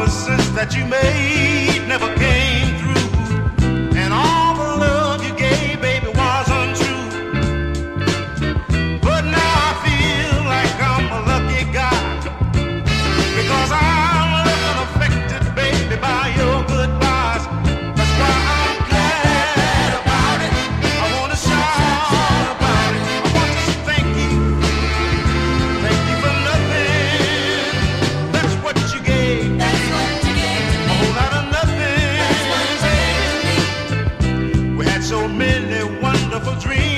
promises that you made never so many wonderful dreams.